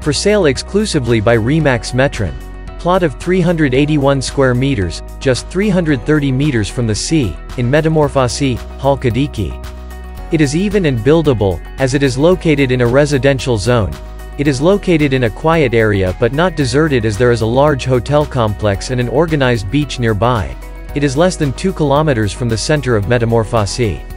For sale exclusively by Remax Metron. Plot of 381 square meters, just 330 meters from the sea, in Metamorfosi, Halkidiki. It is even and buildable, as it is located in a residential zone. It is located in a quiet area but not deserted as there is a large hotel complex and an organized beach nearby. It is less than 2 kilometers from the center of Metamorfosi.